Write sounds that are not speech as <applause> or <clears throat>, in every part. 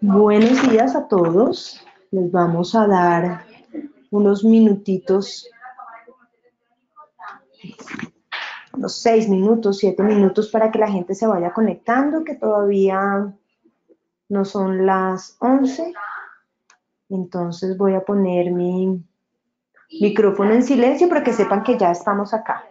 Buenos días a todos. Les vamos a dar unos minutitos, unos seis minutos, siete minutos para que la gente se vaya conectando, que todavía no son las once. Entonces voy a poner mi micrófono en silencio para que sepan que ya estamos acá.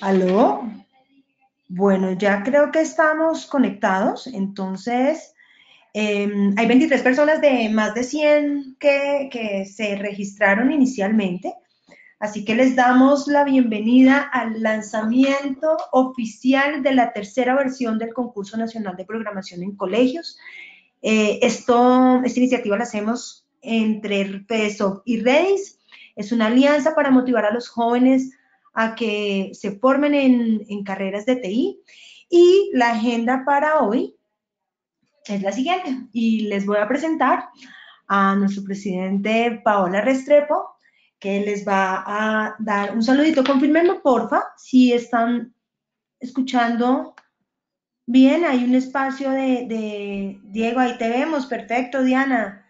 ¿Aló? Bueno, ya creo que estamos conectados, entonces em, hay 23 personas de más de 100 que, que se registraron inicialmente, así que les damos la bienvenida al lanzamiento oficial de la tercera versión del Concurso Nacional de Programación en Colegios. Eh, esta iniciativa la hacemos entre PESOC y Redis. Es una alianza para motivar a los jóvenes a que se formen en, carreras de TI. Y la agenda para hoy es la siguiente. Y les voy a presentar a nuestro presidente Paola Restrepo, que les va a dar un saludito. Confirmenme, porfa, si están escuchando bien. Hay un espacio de, de Diego, ahí te vemos. Perfecto, Diana.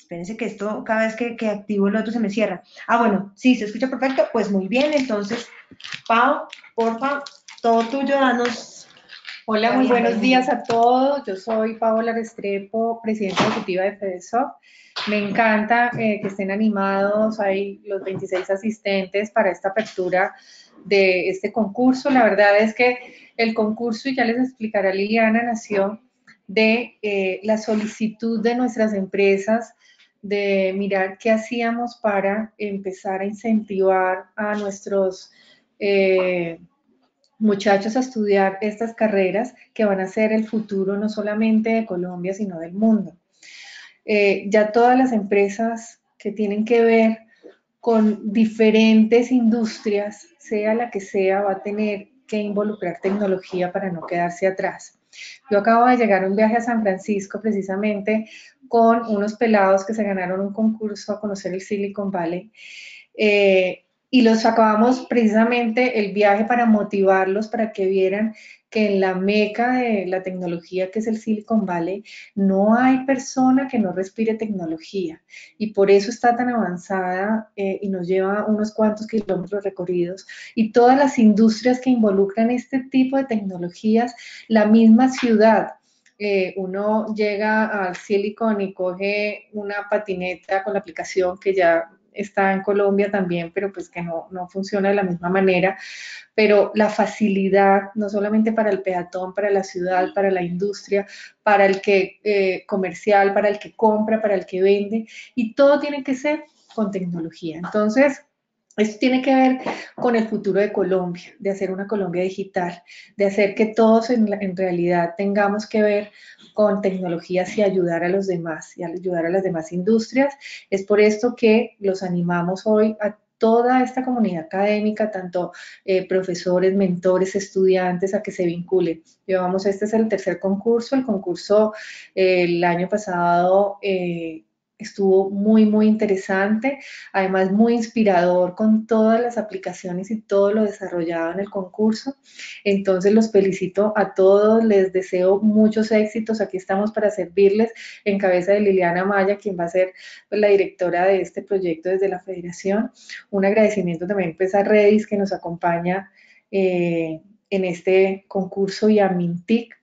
Espérense que esto, cada vez que, activo el otro se me cierra. Ah, bueno, sí, se escucha perfecto. Pues muy bien, entonces, Pau, porfa, todo tuyo, danos. Hola, muy buenos días a todos. Yo soy Paola Restrepo, presidenta ejecutiva de FEDESOP. Me encanta eh, que estén animados. Hay los 26 asistentes para esta apertura de este concurso. La verdad es que el concurso, y ya les explicará Liliana, nació de eh, la solicitud de nuestras empresas de mirar qué hacíamos para empezar a incentivar a nuestros eh, muchachos a estudiar estas carreras que van a ser el futuro no solamente de Colombia, sino del mundo. Eh, ya todas las empresas que tienen que ver con diferentes industrias, sea la que sea, va a tener que involucrar tecnología para no quedarse atrás. Yo acabo de llegar a un viaje a San Francisco precisamente con unos pelados que se ganaron un concurso a conocer el Silicon Valley. Eh, y los acabamos precisamente el viaje para motivarlos para que vieran que en la meca de la tecnología que es el Silicon Valley no hay persona que no respire tecnología. Y por eso está tan avanzada eh, y nos lleva unos cuantos kilómetros recorridos. Y todas las industrias que involucran este tipo de tecnologías, la misma ciudad eh, uno llega al Silicon y coge una patineta con la aplicación que ya está en Colombia también, pero pues que no, funciona de la misma manera. Pero la facilidad, no solamente para el peatón, para la ciudad, para la industria, para el que eh, comercial, para el que compra, para el que vende, y todo tiene que ser con tecnología. Entonces, esto tiene que ver con el futuro de Colombia, de hacer una Colombia digital, de hacer que todos en, realidad tengamos que ver con tecnologías y ayudar a los demás y ayudar a las demás industrias. Es por esto que los animamos hoy a toda esta comunidad académica, tanto eh, profesores, mentores, estudiantes, a que se vinculen. Llevamos, este es el tercer concurso, el concurso eh, el año pasado eh, estuvo muy, muy interesante, además muy inspirador con todas las aplicaciones y todo lo desarrollado en el concurso. Entonces los felicito a todos, les deseo muchos éxitos, aquí estamos para servirles en cabeza de Liliana Maya, quien va a ser pues, la directora de este proyecto desde la federación. Un agradecimiento también pues, a Redis que nos acompaña eh, en este concurso y a Mintic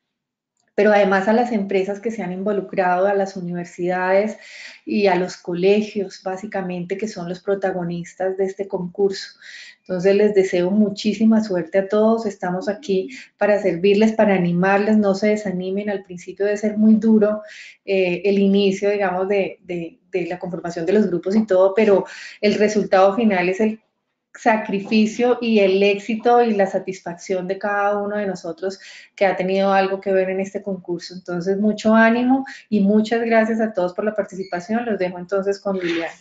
pero además a las empresas que se han involucrado, a las universidades y a los colegios, básicamente, que son los protagonistas de este concurso. Entonces les deseo muchísima suerte a todos. Estamos aquí para servirles, para animarles. No se desanimen. Al principio de ser muy duro eh, el inicio, digamos, de, de, la conformación de los grupos y todo, pero el resultado final es el sacrificio y el éxito y la satisfacción de cada uno de nosotros que ha tenido algo que ver en este concurso. Entonces, mucho ánimo y muchas gracias a todos por la participación. Los dejo entonces con Liliana.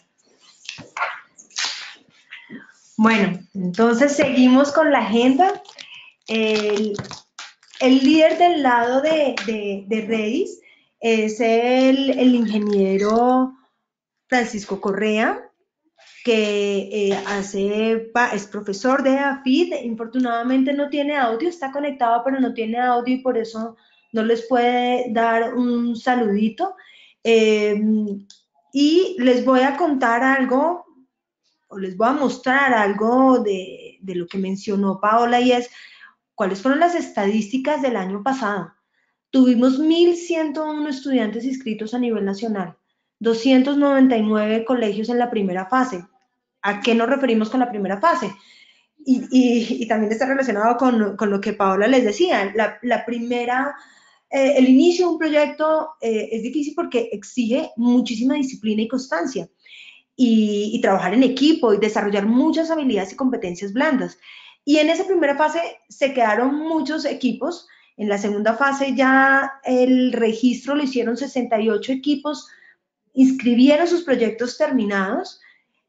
Bueno, entonces seguimos con la agenda. El, líder del lado de, de, Redis es el, el ingeniero Francisco Correa, que eh, hace, es profesor de AFID, infortunadamente no tiene audio, está conectado pero no tiene audio y por eso no les puede dar un saludito. Em, y les voy a contar algo, o les voy a mostrar algo de, de lo que mencionó Paola y es cuáles fueron las estadísticas del año pasado. Tuvimos 1.101 estudiantes inscritos a nivel nacional, 299 colegios en la primera fase, ¿A qué nos referimos con la primera fase? y, también está relacionado con, lo que Paola les decía. La, primera, eh, el inicio de un proyecto eh, es difícil porque exige muchísima disciplina y constancia. Y, trabajar en equipo y desarrollar muchas habilidades y competencias blandas. Y en esa primera fase se quedaron muchos equipos. En la segunda fase ya el registro lo hicieron 68 equipos, inscribieron sus proyectos terminados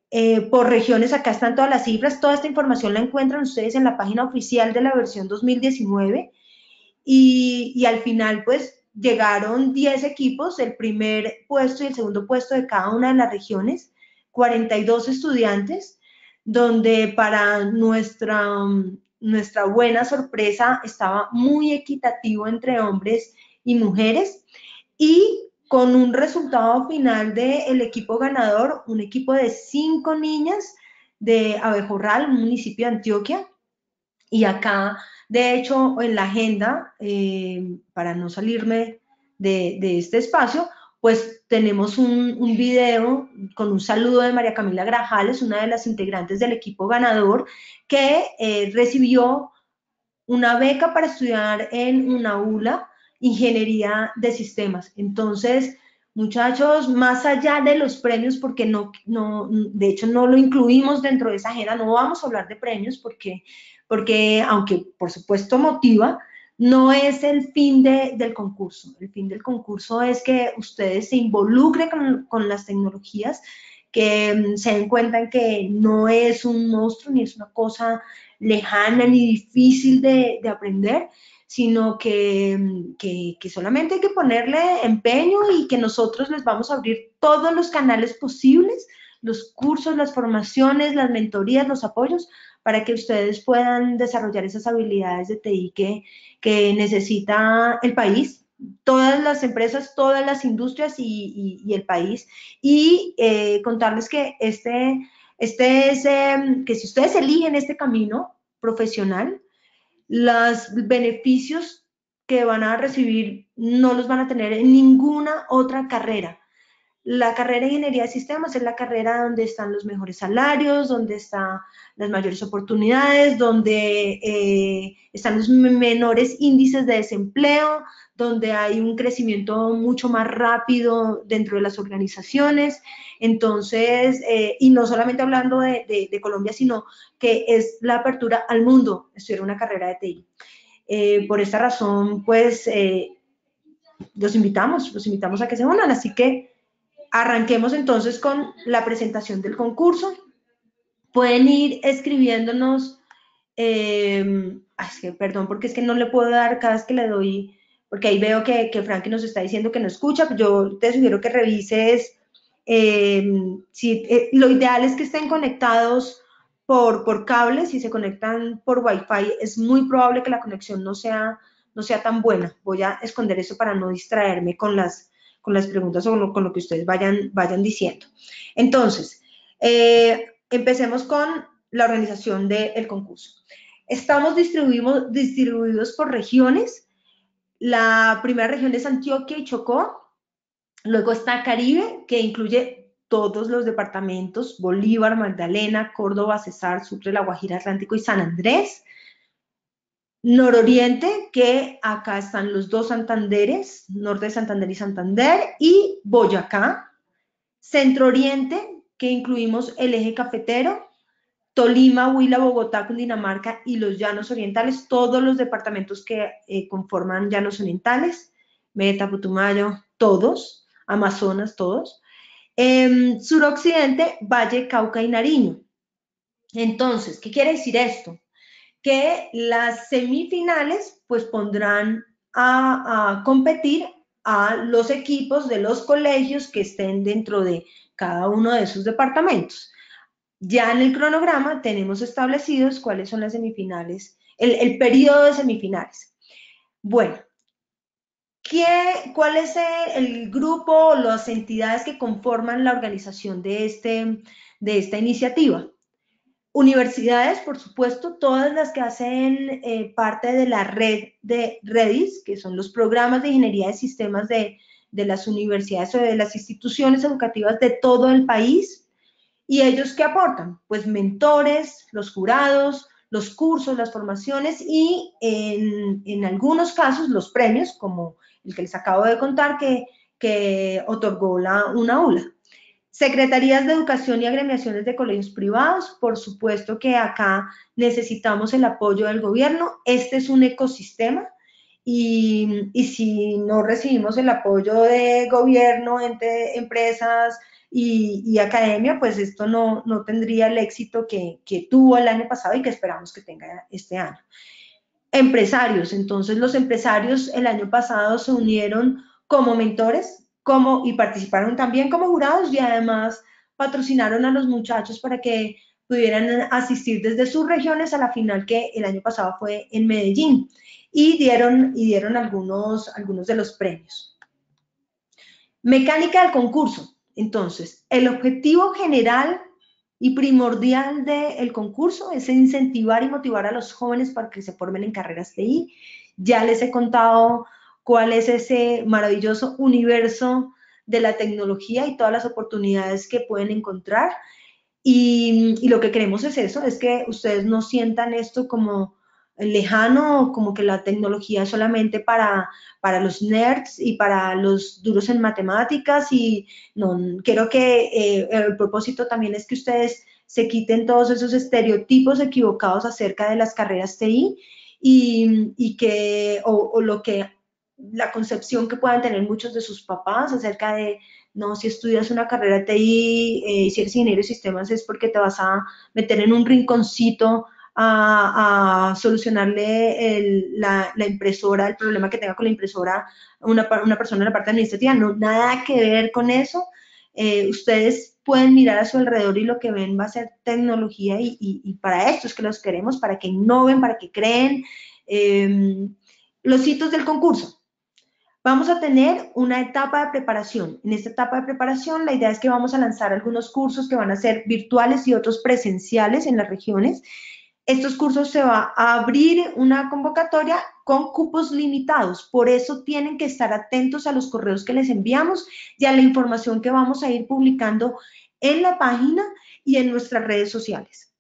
eh, por regiones, acá están todas las cifras, toda esta información la encuentran ustedes en la página oficial de la versión 2019 y, y al final pues llegaron 10 equipos, el primer puesto y el segundo puesto de cada una de las regiones, 42 estudiantes, donde para nuestra, nuestra buena sorpresa estaba muy equitativo entre hombres y mujeres. Y con un resultado final del equipo ganador, un equipo de cinco niñas de Abejorral, un municipio de Antioquia. Y acá, de hecho, en la agenda, eh, para no salirme de, este espacio, pues tenemos un, video con un saludo de María Camila Grajales, una de las integrantes del equipo ganador, que eh, recibió una beca para estudiar en una aula ingeniería de sistemas. Entonces, muchachos, más allá de los premios, porque no, no, de hecho no lo incluimos dentro de esa agenda, no vamos a hablar de premios porque, porque aunque por supuesto motiva, no es el fin del concurso. El fin del concurso es que ustedes se involucren con, con las tecnologías, que mm, se den cuenta que no es un monstruo ni es una cosa lejana ni difícil de, de aprender, sino que, que, solamente hay que ponerle empeño y que nosotros les vamos a abrir todos los canales posibles, los cursos, las formaciones, las mentorías, los apoyos, para que ustedes puedan desarrollar esas habilidades de TI que, que necesita el país, todas las empresas, todas las industrias y, y, el país. Y eh, contarles que este, este es, em, que si ustedes eligen este camino profesional, los beneficios que van a recibir no los van a tener en ninguna otra carrera. La carrera de ingeniería de sistemas es la carrera donde están los mejores salarios, donde están las mayores oportunidades, donde eh, están los menores índices de desempleo, donde hay un crecimiento mucho más rápido dentro de las organizaciones. Entonces, eh, y no solamente hablando de, Colombia, sino que es la apertura al mundo, estudiar una carrera de TI. Eh, por esta razón, pues, los invitamos, los invitamos a que se unan. Así que arranquemos entonces con la presentación del concurso. Pueden ir escribiéndonos, es que, perdón, porque es que no le puedo dar cada vez que le doy, porque ahí veo que, que Frankie nos está diciendo que no escucha, yo te sugiero que revises, eh, si, eh, lo ideal es que estén conectados por, por cable, si se conectan por Wi-Fi, es muy probable que la conexión no sea, no sea tan buena. Voy a esconder eso para no distraerme con las, con las preguntas o con lo, que ustedes vayan, vayan diciendo. Entonces, eh, empecemos con la organización del concurso. Estamos distribuidos, distribuidos por regiones. La primera región es Antioquia y Chocó. Luego está Caribe, que incluye todos los departamentos, Bolívar, Magdalena, Córdoba, Cesar, Sucre, La Guajira, Atlántico y San Andrés nororiente, que acá están los dos Santanderes, norte de Santander y Santander, y Boyacá, centro oriente, que incluimos el eje cafetero, Tolima, Huila, Bogotá, Cundinamarca y los llanos orientales, todos los departamentos que eh, conforman llanos orientales, Meta, Putumayo, todos, Amazonas, todos. Eh, suroccidente, Valle, Cauca y Nariño. Entonces, ¿qué quiere decir esto? Que las semifinales pues pondrán a, competir a los equipos de los colegios que estén dentro de cada uno de sus departamentos. Ya en el cronograma tenemos establecidos cuáles son las semifinales, el, periodo de semifinales. Bueno, ¿qué, ¿cuál es el grupo o las entidades que conforman la organización de, este, de esta iniciativa? Universidades, por supuesto, todas las que hacen eh, parte de la red de REDIS, que son los programas de ingeniería de sistemas de, de las universidades o de las instituciones educativas de todo el país. ¿Y ellos qué aportan? Pues mentores, los jurados, los cursos, las formaciones y en, algunos casos los premios, como el que les acabo de contar que, que otorgó la, una. Secretarías de Educación y agremiaciones de colegios privados, por supuesto que acá necesitamos el apoyo del gobierno. Este es un ecosistema y, y si no recibimos el apoyo de gobierno, entre empresas, y, academia, pues esto no, no tendría el éxito que, que, tuvo el año pasado y que esperamos que tenga este año. Empresarios, entonces los empresarios el año pasado se unieron como mentores y participaron también como jurados y además patrocinaron a los muchachos para que pudieran asistir desde sus regiones a la final que el año pasado fue en Medellín y dieron, y dieron algunos, algunos de los premios. Mecánica del concurso. Entonces, el objetivo general y primordial del concurso es incentivar y motivar a los jóvenes para que se formen en carreras TI. Ya les he contado cuál es ese maravilloso universo de la tecnología y todas las oportunidades que pueden encontrar. Y, y, lo que queremos es eso, es que ustedes no sientan esto como lejano, como que la tecnología es solamente para, para los nerds y para los duros en matemáticas y no, quiero que eh, el propósito también es que ustedes se quiten todos esos estereotipos equivocados acerca de las carreras TI y, y que, o, lo que, la concepción que puedan tener muchos de sus papás acerca de, no, si estudias una carrera TI, eh, si eres ingeniero de sistemas es porque te vas a meter en un rinconcito a, solucionarle la, impresora, el problema que tenga con la impresora una, una persona en la parte administrativa. No, nada que ver con eso. Eh, ustedes pueden mirar a su alrededor y lo que ven va a ser tecnología y, para esto es que los queremos, para que innoven, para que creen. Em, los hitos del concurso. Vamos a tener una etapa de preparación. En esta etapa de preparación, la idea es que vamos a lanzar algunos cursos que van a ser virtuales y otros presenciales en las regiones estos cursos se va a abrir una convocatoria con cupos limitados. Por eso tienen que estar atentos a los correos que les enviamos y a la información que vamos a ir publicando en la página y en nuestras redes sociales.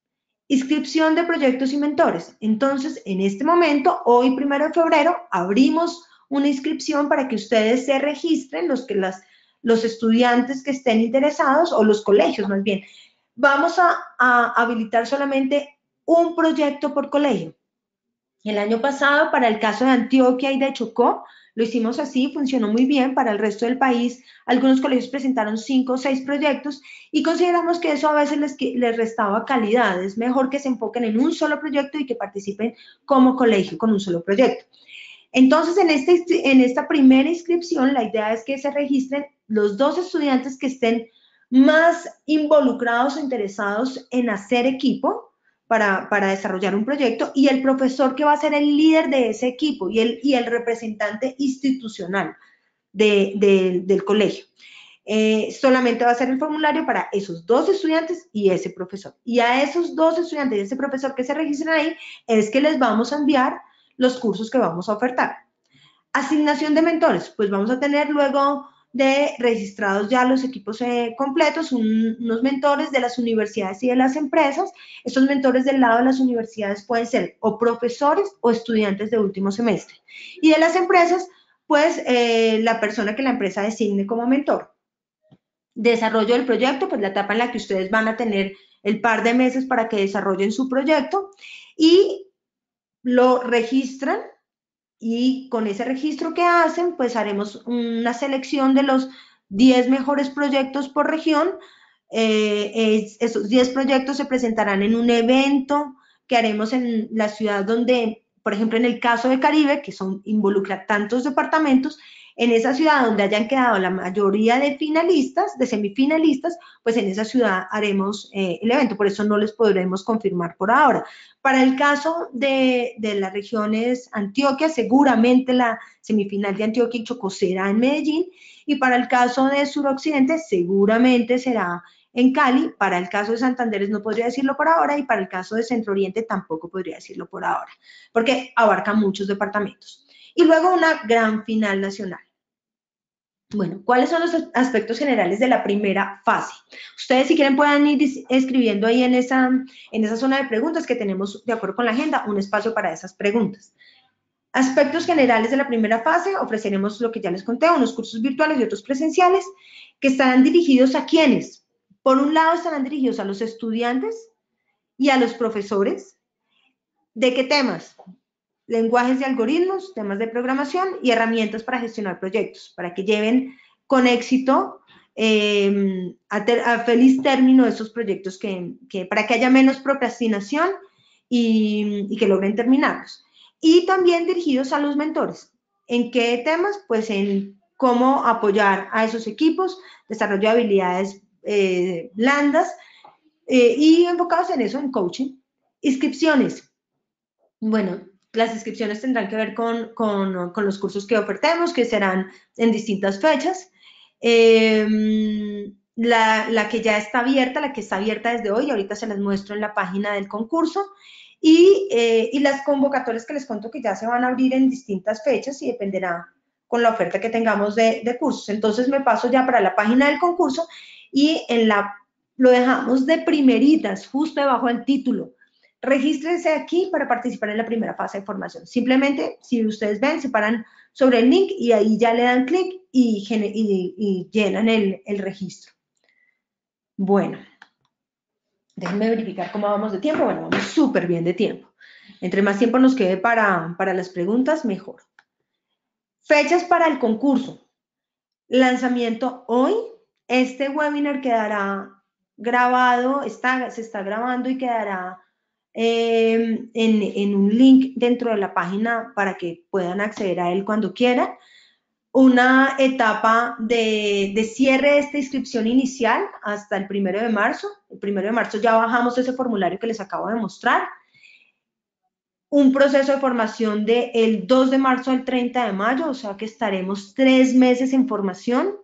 Inscripción de proyectos y mentores. Entonces, en este momento, hoy, primero de febrero, abrimos una inscripción para que ustedes se registren, los, que las, los estudiantes que estén interesados, o los colegios más bien. Vamos a, habilitar solamente un proyecto por colegio. El año pasado, para el caso de Antioquia y de Chocó, lo hicimos así, funcionó muy bien. Para el resto del país, algunos colegios presentaron cinco o seis proyectos y consideramos que eso a veces les, les restaba calidad. Es mejor que se enfoquen en un solo proyecto y que participen como colegio con un solo proyecto. Entonces, en, este, en esta primera inscripción, la idea es que se registren los dos estudiantes que estén más involucrados o interesados en hacer equipo, para, desarrollar un proyecto y el profesor que va a ser el líder de ese equipo y el, y el representante institucional del colegio. Eh, solamente va a ser el formulario para esos dos estudiantes y ese profesor. Y a esos dos estudiantes y ese profesor que se registren ahí es que les vamos a enviar los cursos que vamos a ofertar. Asignación de mentores, pues vamos a tener luego de registrados ya los equipos eh, completos, unos mentores de las universidades y de las empresas. Estos mentores del lado de las universidades pueden ser o profesores o estudiantes de último semestre. Y de las empresas, pues eh, la persona que la empresa designe como mentor. Desarrollo del proyecto, pues la etapa en la que ustedes van a tener el par de meses para que desarrollen su proyecto y lo registran y con ese registro que hacen, pues haremos una selección de los 10 mejores proyectos por región. Eh, esos 10 proyectos se presentarán en un evento que haremos en la ciudad donde, por ejemplo, en el caso de Caribe, que son involucra tantos departamentos, en esa ciudad donde hayan quedado la mayoría de finalistas, de semifinalistas, pues en esa ciudad haremos eh, el evento, por eso no les podremos confirmar por ahora. Para el caso de, las regiones Antioquia, seguramente la semifinal de Antioquia y Chocó será en Medellín, y para el caso de suroccidente, seguramente será en Cali, para el caso de Santander no podría decirlo por ahora y para el caso de Centro Oriente tampoco podría decirlo por ahora, porque abarca muchos departamentos. Y luego una gran final nacional. Bueno, ¿cuáles son los aspectos generales de la primera fase? Ustedes si quieren pueden ir escribiendo ahí en esa, en esa zona de preguntas que tenemos de acuerdo con la agenda un espacio para esas preguntas. Aspectos generales de la primera fase, ofreceremos lo que ya les conté, unos cursos virtuales y otros presenciales que estarán dirigidos a quienes. Por un lado estarán dirigidos a los estudiantes y a los profesores. ¿De qué temas? Lenguajes de algoritmos, temas de programación y herramientas para gestionar proyectos, para que lleven con éxito eh, a, feliz término esos proyectos, que, para que haya menos procrastinación y, y que logren terminarlos. Y también dirigidos a los mentores. ¿En qué temas? Pues en cómo apoyar a esos equipos, desarrollo de habilidades eh, blandas eh, y enfocados en eso, en coaching. Inscripciones. Bueno, las inscripciones tendrán que ver con, los cursos que ofertemos, que serán en distintas fechas. Em, la, que ya está abierta, la que está abierta desde hoy, ahorita se les muestro en la página del concurso, y, eh, las convocatorias que les cuento que ya se van a abrir en distintas fechas y dependerá con la oferta que tengamos de, de cursos. Entonces me paso ya para la página del concurso y en la, lo dejamos de primeritas, justo debajo del título regístrense aquí para participar en la primera fase de formación. Simplemente, si ustedes ven, se paran sobre el link y ahí ya le dan clic y, llenan el, registro. Bueno, déjenme verificar cómo vamos de tiempo. Bueno, vamos súper bien de tiempo. Entre más tiempo nos quede para, para las preguntas, mejor. Fechas para el concurso. Lanzamiento hoy. Este webinar quedará grabado, está, se está grabando y quedará Em, en, un link dentro de la página para que puedan acceder a él cuando quieran. Una etapa de, de, cierre de esta inscripción inicial hasta el primero de marzo. El primero de marzo ya bajamos ese formulario que les acabo de mostrar. Un proceso de formación del el 2 de marzo al 30 de mayo, o sea que estaremos tres meses en formación.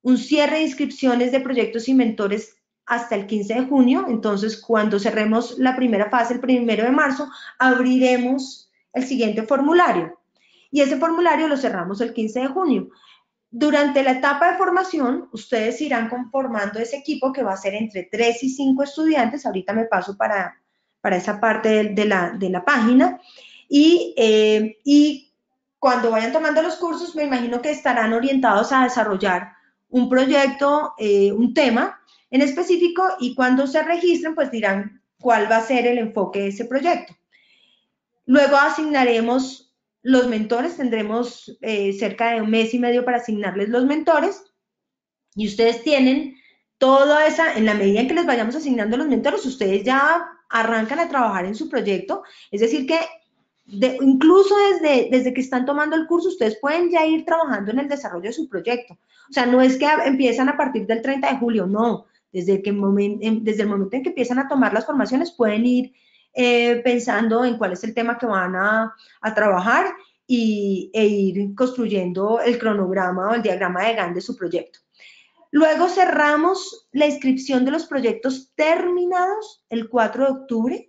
Un cierre de inscripciones de proyectos y mentores hasta el 15 de junio. Entonces, cuando cerremos la primera fase, el primero de marzo, abriremos el siguiente formulario. Y ese formulario lo cerramos el 15 de junio. Durante la etapa de formación, ustedes irán conformando ese equipo que va a ser entre 3 y 5 estudiantes. Ahorita me paso para, para esa parte de, la, de la, página. Y, eh, y cuando vayan tomando los cursos, me imagino que estarán orientados a desarrollar un proyecto, eh, un tema en específico y cuando se registren, pues dirán cuál va a ser el enfoque de ese proyecto. Luego asignaremos los mentores, tendremos eh, cerca de un mes y medio para asignarles los mentores y ustedes tienen toda esa, en la medida en que les vayamos asignando los mentores, ustedes ya arrancan a trabajar en su proyecto, es decir que incluso desde, desde que están tomando el curso, ustedes pueden ya ir trabajando en el desarrollo de su proyecto. O sea, no es que empiezan a partir del 30 de julio, no. Desde, el momento en que empiezan a tomar las formaciones pueden ir eh, pensando en cuál es el tema que van a, trabajar y, e ir construyendo el cronograma o el diagrama de GAN de su proyecto. Luego cerramos la inscripción de los proyectos terminados el 4 de octubre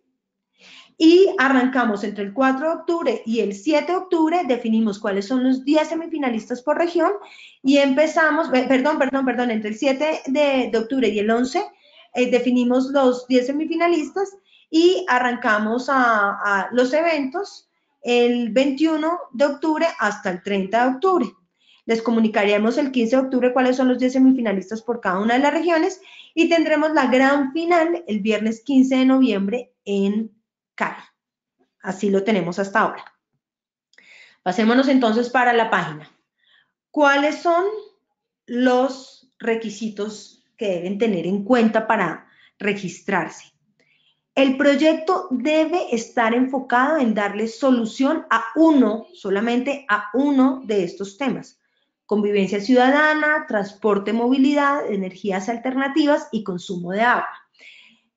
y arrancamos entre el 4 de octubre y el 7 de octubre, definimos cuáles son los 10 semifinalistas por región y empezamos, perdón, perdón, perdón, entre el 7 de, octubre y el 11 eh, definimos los 10 semifinalistas y arrancamos a, los eventos el 21 de octubre hasta el 30 de octubre. Les comunicaríamos el 15 de octubre cuáles son los 10 semifinalistas por cada una de las regiones y tendremos la gran final el viernes 15 de noviembre en Así lo tenemos hasta ahora. Pasémonos entonces para la página. ¿Cuáles son los requisitos que deben tener en cuenta para registrarse? El proyecto debe estar enfocado en darle solución a uno, solamente a uno de estos temas. Convivencia ciudadana, transporte, movilidad, energías alternativas y consumo de agua.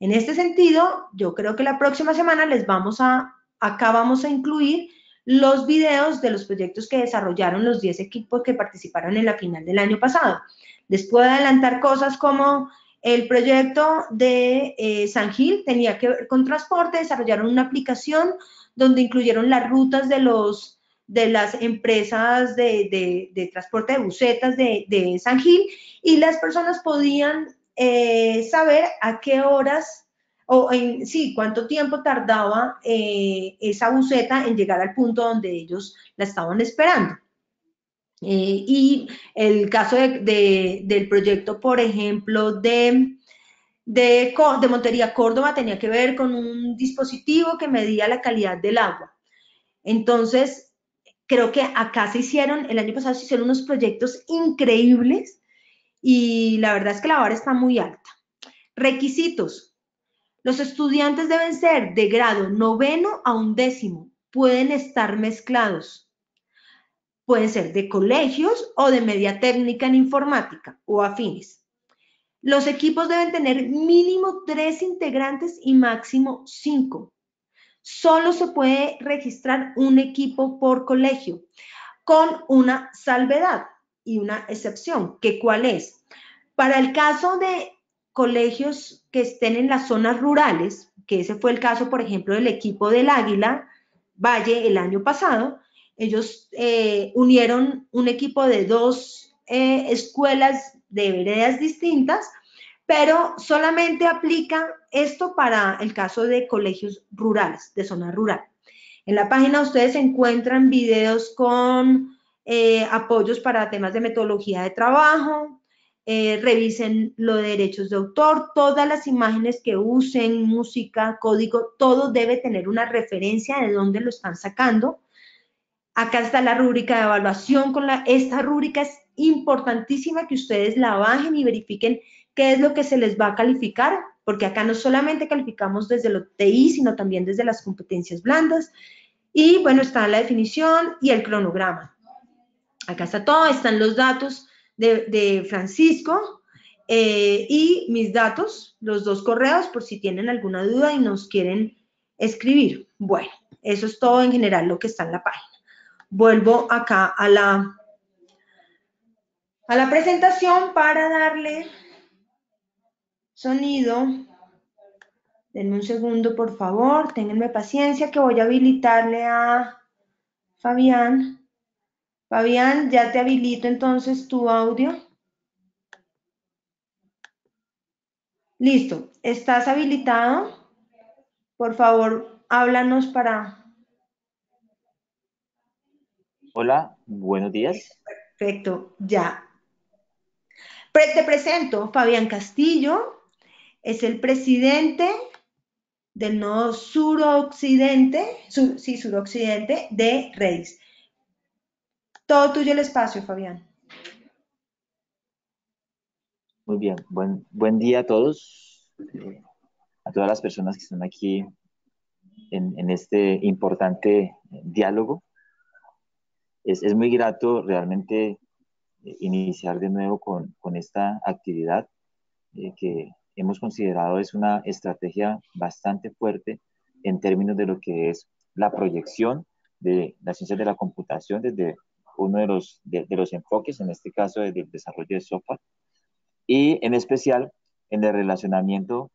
En este sentido, yo creo que la próxima semana les vamos a, acá vamos a incluir los videos de los proyectos que desarrollaron los 10 equipos que participaron en la final del año pasado. Les puedo adelantar cosas como el proyecto de eh, San Gil tenía que ver con transporte, desarrollaron una aplicación donde incluyeron las rutas de los, de las empresas de, transporte de bucetas de, San Gil y las personas podían eh, saber a qué horas o en sí, cuánto tiempo tardaba eh, esa buceta en llegar al punto donde ellos la estaban esperando. Eh, y el caso del proyecto, por ejemplo, de, de, de Montería Córdoba tenía que ver con un dispositivo que medía la calidad del agua. Entonces, creo que acá se hicieron, el año pasado se hicieron unos proyectos increíbles y la verdad es que la vara está muy alta. Requisitos. Los estudiantes deben ser de grado noveno a undécimo. Pueden estar mezclados pueden ser de colegios o de media técnica en informática o afines. Los equipos deben tener mínimo tres integrantes y máximo cinco. Solo se puede registrar un equipo por colegio, con una salvedad y una excepción, que cuál es. Para el caso de colegios que estén en las zonas rurales, que ese fue el caso, por ejemplo, del equipo del Águila Valle el año pasado, ellos eh, unieron un equipo de dos eh, escuelas de veredas distintas, pero solamente aplica esto para el caso de colegios rurales, de zona rural. En la página ustedes encuentran videos con eh, apoyos para temas de metodología de trabajo, revisen los derechos de autor, todas las imágenes que usen, música, código, todo debe tener una referencia de dónde lo están sacando Acá está la rúbrica de evaluación. Con la, esta rúbrica es importantísima que ustedes la bajen y verifiquen qué es lo que se les va a calificar, porque acá no solamente calificamos desde lo TI, sino también desde las competencias blandas. Y bueno, está la definición y el cronograma. Acá está todo, están los datos de, Francisco eh, y mis datos, los dos correos, por si tienen alguna duda y nos quieren escribir. Bueno, eso es todo en general lo que está en la página vuelvo acá a la, a la presentación para darle sonido. Denme un segundo, por favor. Ténganme paciencia que voy a habilitarle a Fabián. Fabián, ya te habilito entonces tu audio. Listo. ¿Estás habilitado? Por favor, háblanos para Hola, buenos días. Perfecto, ya. te presento, Fabián Castillo, es el presidente del nodo suroccidente, sí, suroccidente de Redis. Todo tuyo el espacio, Fabián. Muy bien, buen, buen día a todos, eh, a todas las personas que están aquí en, en este importante diálogo es, muy grato realmente eh, iniciar de nuevo con, esta actividad eh, que hemos considerado es una estrategia bastante fuerte en términos de lo que es la proyección de las ciencias de la computación desde uno de los, de, los enfoques, en este caso desde el desarrollo de software, y en especial en el relacionamiento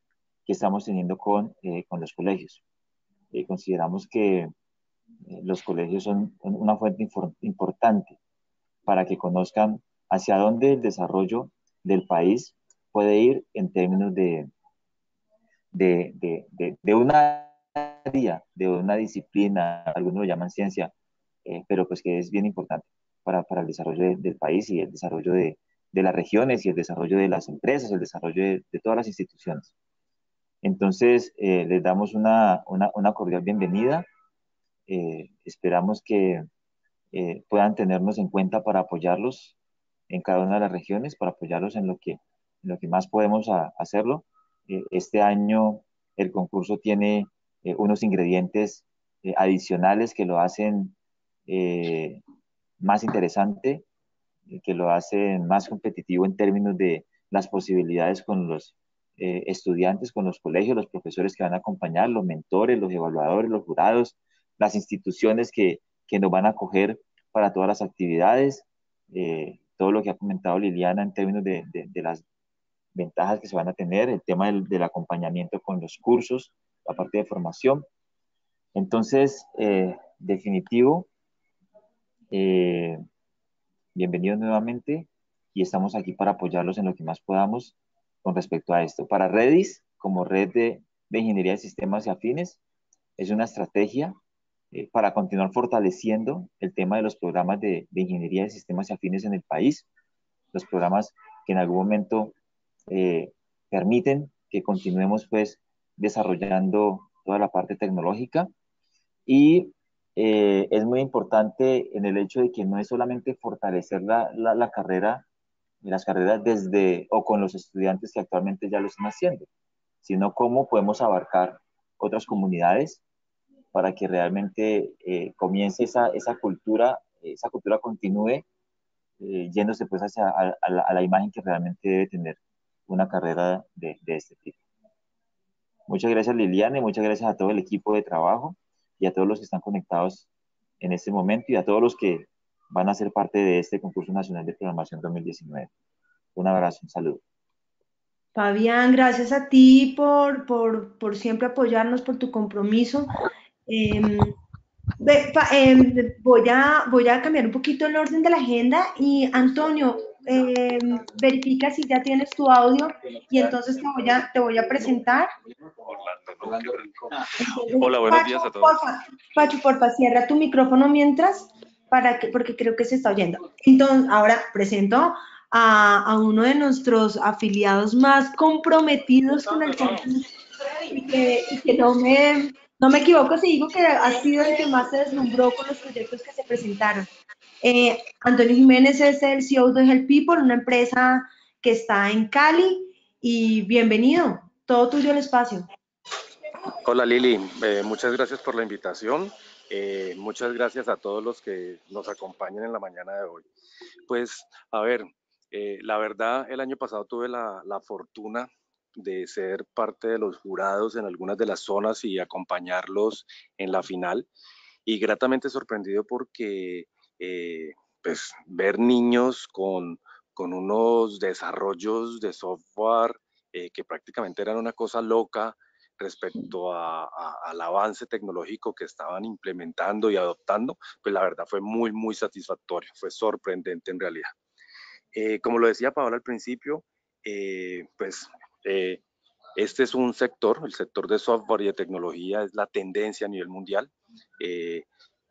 que estamos teniendo con, eh, con los colegios. consideramos que eh, los colegios son una fuente importante para que conozcan hacia dónde el desarrollo del país puede ir en términos de, de, de, de, una área, de una disciplina, algunos lo llaman ciencia, eh, pero pues que es bien importante para, para el desarrollo del país y el desarrollo de, las regiones y el desarrollo de las empresas, el desarrollo de, todas las instituciones. Entonces, eh, les damos una, una, una cordial bienvenida eh, esperamos que eh, puedan tenernos en cuenta para apoyarlos en cada una de las regiones, para apoyarlos en lo que, lo que más podemos hacerlo. Eh, este año el concurso tiene unos ingredientes adicionales que lo hacen más interesante, que lo hacen más competitivo en términos de las posibilidades con los estudiantes, con los colegios, los profesores que van a acompañar, los mentores, los evaluadores, los jurados, las instituciones que, que nos van a acoger para todas las actividades, eh, todo lo que ha comentado Liliana en términos de, de, las ventajas que se van a tener, el tema del, del, acompañamiento con los cursos, la parte de formación. Entonces, eh, definitivo, Eh, bienvenidos nuevamente y estamos aquí para apoyarlos en lo que más podamos con respecto a esto. Para Redis, como red de, ingeniería de sistemas y afines, es una estrategia eh, para continuar fortaleciendo el tema de los programas de, ingeniería de sistemas y afines en el país, los programas que en algún momento eh, permiten que continuemos pues desarrollando toda la parte tecnológica y eh, es muy importante en el hecho de que no es solamente fortalecer la, la, carrera, las carreras desde o con los estudiantes que actualmente ya lo están haciendo, sino cómo podemos abarcar otras comunidades para que realmente eh, comience esa, esa, cultura, esa cultura continúe eh, yéndose pues hacia a, la, a, la, imagen que realmente debe tener una carrera de, de este tipo. Muchas gracias Liliana y muchas gracias a todo el equipo de trabajo y a todos los que están conectados en este momento y a todos los que van a ser parte de este concurso nacional de programación 2019. Un abrazo, un saludo. Fabián, gracias a ti por, por, por siempre apoyarnos, por tu compromiso. Em, em, voy, a, voy a cambiar un poquito el orden de la agenda y Antonio, eh, verifica si ya tienes tu audio y entonces te voy a, te voy a presentar. Hola, buenos días a todos. Pacho, porfa, cierra tu micrófono mientras, para que, porque creo que se está oyendo. Entonces, ahora presento a, a uno de nuestros afiliados más comprometidos con el y que, y que no me, no me equivoco si digo que ha sido el que más se deslumbró con los proyectos que se presentaron. Eh, Antonio Jiménez es el CEO de Help People, una empresa que está en Cali. Y bienvenido, todo tuyo el espacio. Hola Lili, eh, muchas gracias por la invitación. Eh, muchas gracias a todos los que nos acompañan en la mañana de hoy. Pues, a ver, la verdad, el año pasado tuve la, la, fortuna de ser parte de los jurados en algunas de las zonas y acompañarlos en la final. Y gratamente sorprendido porque eh, pues, ver niños con, con, unos desarrollos de software eh, que prácticamente eran una cosa loca respecto a, al avance tecnológico que estaban implementando y adoptando, pues la verdad fue muy, muy satisfactorio, fue sorprendente en realidad. Eh, como lo decía Paola al principio, pues este es un sector, el sector de software y de tecnología es la tendencia a nivel mundial.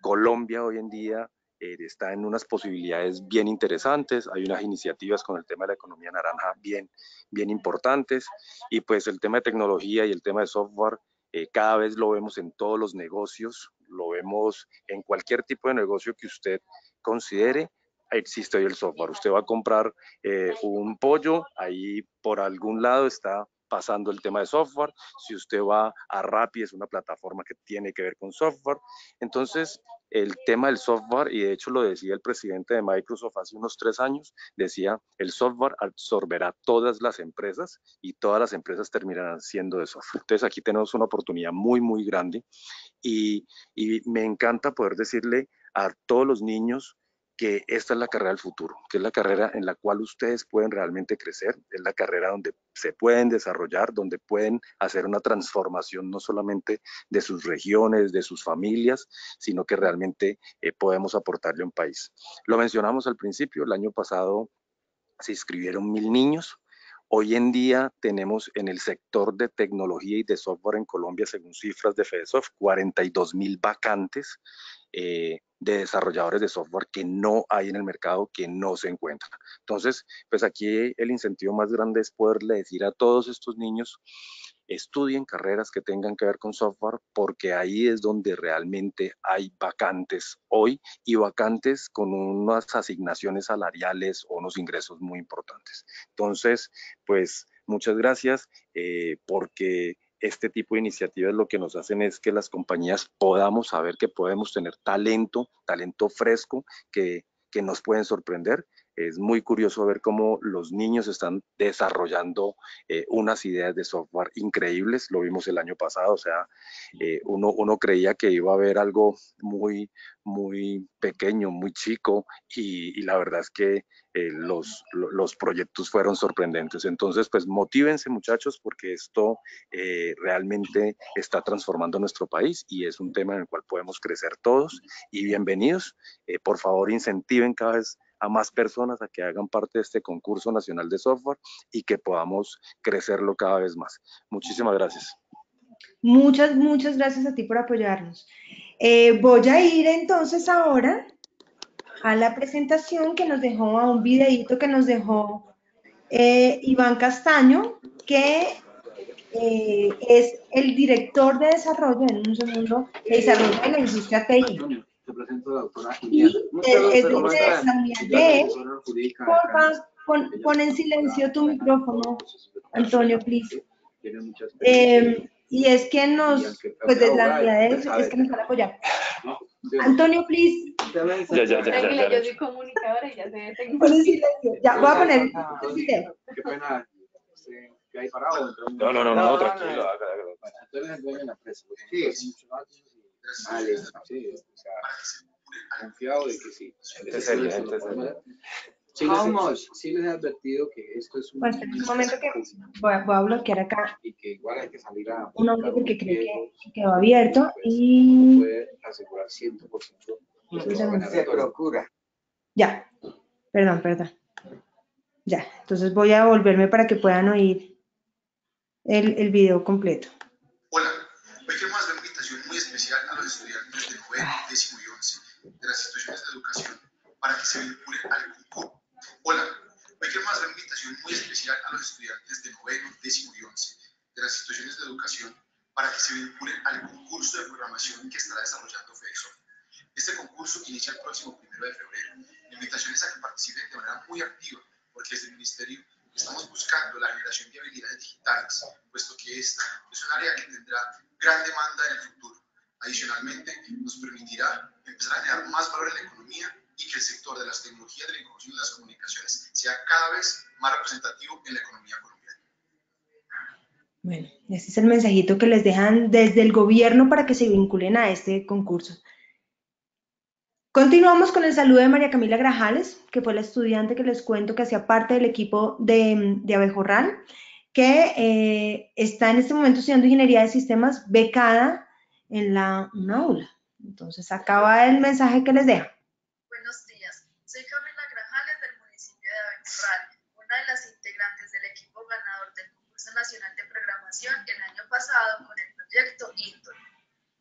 Colombia hoy en día eh, está en unas posibilidades bien interesantes, hay unas iniciativas con el tema de la economía naranja bien, bien importantes y pues el tema de tecnología y el tema de software eh, cada vez lo vemos en todos los negocios, lo vemos en cualquier tipo de negocio que usted considere, existe hoy el software. Usted va a comprar eh, un pollo, ahí por algún lado está pasando el tema de software. Si usted va a Rappi, es una plataforma que tiene que ver con software. Entonces, el tema del software, y de hecho lo decía el presidente de Microsoft hace unos tres años, decía, el software absorberá todas las empresas y todas las empresas terminarán siendo de software. Entonces aquí tenemos una oportunidad muy, muy grande y, y me encanta poder decirle a todos los niños que esta es la carrera del futuro, que es la carrera en la cual ustedes pueden realmente crecer, es la carrera donde se pueden desarrollar, donde pueden hacer una transformación no solamente de sus regiones, de sus familias, sino que realmente eh, podemos aportarle a un país. Lo mencionamos al principio, el año pasado se inscribieron mil niños, Hoy en día tenemos en el sector de tecnología y de software en Colombia, según cifras de FEDESOFT, 42 mil vacantes eh, de desarrolladores de software que no hay en el mercado, que no se encuentran. Entonces, pues aquí el incentivo más grande es poderle decir a todos estos niños, estudien carreras que tengan que ver con software, porque ahí es donde realmente hay vacantes hoy y vacantes con unas asignaciones salariales o unos ingresos muy importantes. Entonces, pues muchas gracias eh, porque este tipo de iniciativas lo que nos hacen es que las compañías podamos saber que podemos tener talento, talento fresco, que, que nos pueden sorprender. Es muy curioso ver cómo los niños están desarrollando eh, unas ideas de software increíbles. Lo vimos el año pasado, o sea, eh, uno, uno creía que iba a haber algo muy, muy pequeño, muy chico, y, la verdad es que eh, los, los, proyectos fueron sorprendentes. Entonces, pues motívense muchachos, porque esto realmente está transformando nuestro país y es un tema en el cual podemos crecer todos. Y bienvenidos, por favor, incentiven cada vez a más personas a que hagan parte de este concurso nacional de software y que podamos crecerlo cada vez más. Muchísimas gracias. Muchas, muchas gracias a ti por apoyarnos. Eh, voy a ir entonces ahora a la presentación que nos dejó, a un videito que nos dejó eh, Iván Castaño, que eh, es el director de desarrollo, en un segundo, de desarrollo de la industria TI. Te presento la doctora Y es Porfa, pon, pon, en silencio tu micrófono, Antonio, please. Eh, y es que nos, pues de la unidad es que nos van a apoyar. Antonio, please. Ya, ya, ya, Yo soy comunicadora y ya sé. Pon en silencio. Ya, voy a poner el. Qué pena. ¿Qué hay parado? No, no, no, no, tranquilo. Entonces, el en la empresa. Sí, Vale, sí, o sea, confiado de que sí. Este es el, este es el. Sí les, sí les he advertido que esto es un... Pues en un momento que voy a, voy a, bloquear acá y que igual hay que salir a... Un hombre porque cree que, quedó abierto pues, y... Puede asegurar 100%. Se procura. Ya, perdón, perdón. Ya, entonces voy a volverme para que puedan oír el, el video completo. De 9, décimo y 11 de las instituciones de educación para que se vinculen al concurso. Hola, hoy queremos hacer una invitación muy especial a los estudiantes de noveno, décimo y 11 de las instituciones de educación para que se vinculen al concurso de programación que estará desarrollando FEXO. Este concurso inicia el próximo 1 de febrero. La invitación es a que participen de manera muy activa, porque desde el Ministerio estamos buscando la generación de habilidades digitales, puesto que esta es un área que tendrá gran demanda en el futuro. Adicionalmente, nos permitirá empezar a generar más valor en la economía y que el sector de las tecnologías de la información y las comunicaciones sea cada vez más representativo en la economía colombiana. Bueno, ese es el mensajito que les dejan desde el gobierno para que se vinculen a este concurso. Continuamos con el saludo de María Camila Grajales, que fue la estudiante que les cuento que hacía parte del equipo de, de Abejorral, que eh, está en este momento estudiando ingeniería de sistemas becada en la una aula. Entonces, acaba el mensaje que les deja. Buenos días, soy Camila Grajales del municipio de Abejorral, una de las integrantes del equipo ganador del concurso nacional de programación el año pasado con el proyecto INTON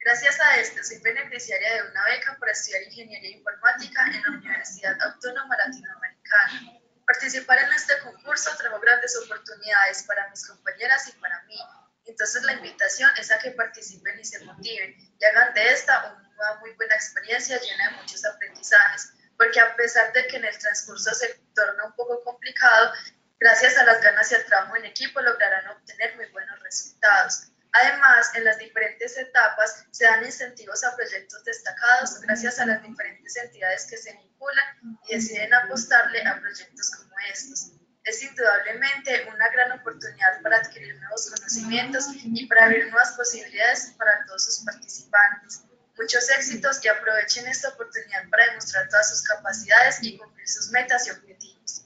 Gracias a este, soy beneficiaria de una beca para estudiar Ingeniería Informática en la Universidad Autónoma Latinoamericana. Participar en este concurso trajo grandes oportunidades para mis compañeras y para mí. Entonces la invitación es a que participen y se motiven y hagan de esta una muy buena experiencia llena de muchos aprendizajes, porque a pesar de que en el transcurso se torna un poco complicado, gracias a las ganas y al trabajo en equipo lograrán obtener muy buenos resultados. Además, en las diferentes etapas se dan incentivos a proyectos destacados gracias a las diferentes entidades que se vinculan y deciden apostarle a proyectos como estos. Es indudablemente una gran oportunidad para adquirir nuevos conocimientos y para abrir nuevas posibilidades para todos sus participantes. Muchos éxitos y aprovechen esta oportunidad para demostrar todas sus capacidades y cumplir sus metas y objetivos.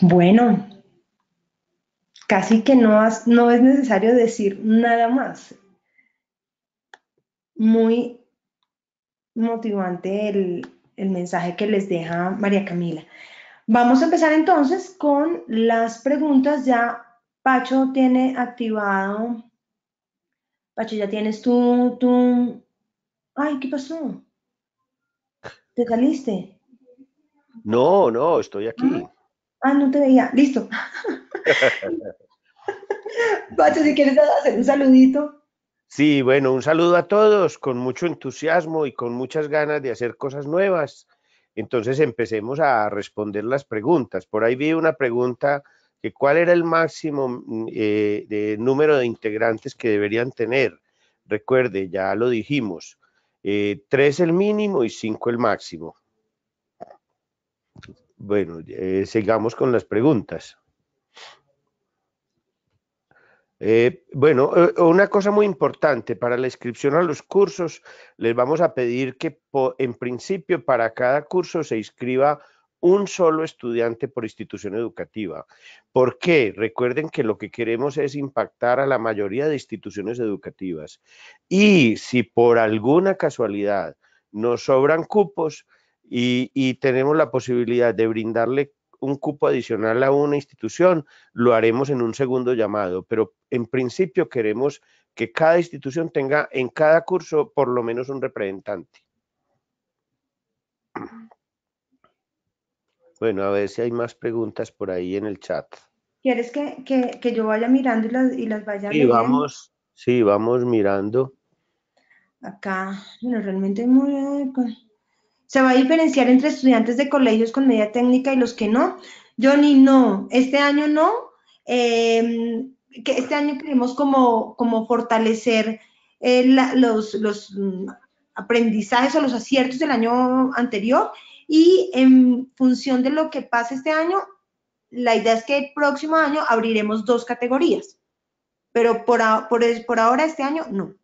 Bueno, casi que no, es necesario decir nada más. Muy motivante el mensaje que les deja María Camila. Vamos a empezar entonces con las preguntas. Ya Pacho tiene activado. Pacho, ya tienes tú, tú. Ay, ¿qué pasó? ¿Te saliste? No, no, estoy aquí. Ah, no te veía. Listo. <laughs> Pacho, si quieres hacer un saludito. Sí, bueno, un saludo a todos con mucho entusiasmo y con muchas ganas de hacer cosas nuevas. Entonces empecemos a responder las preguntas. Por ahí vi una pregunta que cuál era el máximo mm, eh, número de integrantes que deberían tener. Recuerde, ya lo dijimos, eh, tres el mínimo y cinco el máximo. bueno, eh, sigamos con las preguntas. Eh, bueno, eh, una cosa muy importante para la inscripción a los cursos, les vamos a pedir que en principio para cada curso se inscriba un solo estudiante por institución educativa. ¿Por qué? Recuerden que lo que queremos es impactar a la mayoría de instituciones educativas. Y si por alguna casualidad nos sobran cupos y, y tenemos la posibilidad de brindarle un cupo adicional a una institución, lo haremos en un segundo llamado, pero en principio queremos que cada institución tenga en cada curso por lo menos un representante. <clears throat> Bueno, a ver si hay más preguntas por ahí en el chat. ¿Quieres que, yo vaya mirando y las, vaya sí, Vamos, sí, vamos mirando. Acá, bueno, realmente muy... ¿Se va a diferenciar entre estudiantes de colegios con media técnica y los que no? Johnny, no. Este año no. Em, que este año queremos como, fortalecer eh, los, mm, aprendizajes o los aciertos del año anterior y en función de lo que pase este año, la idea es que el próximo año abriremos dos categorías, pero por ahora este año no.